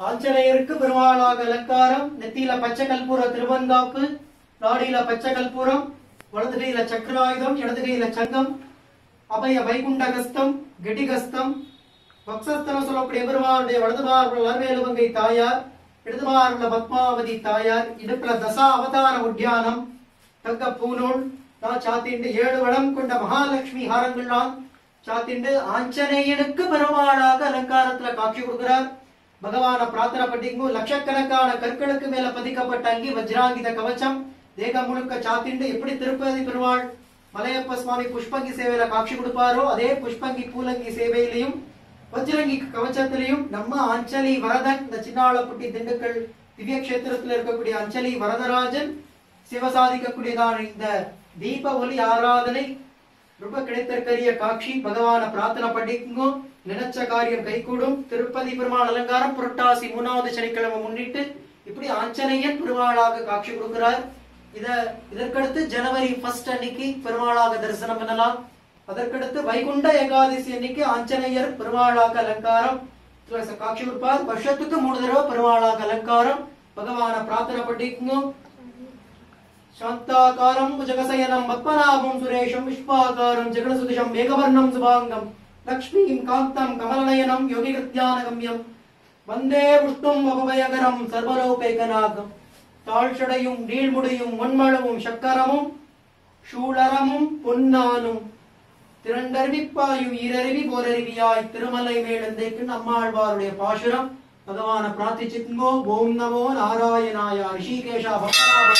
ஆஞ்சநேயருக்கு பெருமாளாக அலங்காரம் நெத்தியில பச்சை கல்பூர திருவந்தாப்பு நாடியில பச்சை கல்பூரம் வலது கையில சக்கராயுதம் இடது கையில சங்கம் அபய வைகுண்ட கஸ்தம் கெட்டி கெட்டிகஸ்தம் பக்சஸ்தலம் சொல்லக்கூடிய பெருமாளுடைய வலதுபார்ல அருவேலுவங்கை தாயார் இடதுபார்ல பத்மாவதி தாயார் இடுப்புல தசா அவதார உத்தியானம் தங்க பூநூல் நான் சாத்திண்டு ஏழு வளம் கொண்ட மகாலட்சுமி ஹாரங்கள்லாம் சாத்திண்டு ஆஞ்சநேயனுக்கு பெருமாளாக அலங்காரத்துல காட்சி கொடுக்கிறார். பகவான பிரார்த்தனை பண்ணிங்கோ லட்சக்கணக்கான கற்களுக்கு மேல பதிக்கப்பட்ட அங்கி வஜ்ராங்கித கவச்சம் தேகம் முழுக்க சாத்திண்டு எப்படி திருப்பதி பெருமாள் மலையப்ப சுவாமி புஷ்பங்கி சேவையில காட்சி கொடுப்பாரோ அதே புஷ்பங்கி பூலங்கி சேவையிலையும் வஜ்ரங்கி கவச்சத்திலையும் நம்ம அஞ்சலி வரதன் இந்த சின்னாளப்பட்டி திண்டுக்கல் திவ்ய கஷேத்திரத்தில் இருக்கக்கூடிய அஞ்சலி வரதராஜன் சிவசாதிக்கக்கூடியதான இந்த தீப ஒலி ஆராதனை ரொம்ப கிடைத்திருக்கிற காட்சி. பகவான பிரார்த்தனை பண்ணிக்குங்கோ. நினைச்ச காரியம் கைகூடும். திருப்பதி பெருமாள் அலங்காரம் புரட்டாசி மூணாவது சனிக்கிழமை முன்னிட்டு இப்படி ஆஞ்சநேயன் பெருமாளாக காட்சி கொடுக்கிறார். இத இதற்கடுத்து ஜனவரி ஃபர்ஸ்ட் அன்னைக்கு பெருமாளாக தரிசனம் பண்ணலாம். அதற்கடுத்து வைகுண்ட ஏகாதசி அன்னைக்கு ஆஞ்சநேயர் பெருமாளாக அலங்காரம். காட்சி கொடுப்பார். வருஷத்துக்கு மூணு தடவை பெருமாளாக அலங்காரம். பகவான பிரார்த்தனை பண்ணிக்கணும் சாந்தாகாரம் புஜகசயனம் பத்மநாபம் சுரேஷம் விஸ்வாகாரம் ஜெகனசுதிஷம் மேகவர்ணம் சுபாங்கம். லக்ஷ்மீம் காந்தம் கமலநயனம் யோகிகிருத்யானகம்யம் வந்தே புஷ்டும் அபபயகரம் சர்வலோகேகநாகம் தாழ்ச்சடையும் நீழ்முடியும் மண்மளவும் சக்கரமும் சூழரமும் பொன்னானும். திரண்டருவிப்பாயும் இரருவி போரருவியாய் திருமலை மேலந்தேக்கு நம்மாழ்வாருடைய பாசுரம். பகவான பிரார்த்திச்சிங்கோ ஓம் நமோ நாராயணாயா ரிஷிகேஷா பக்தராப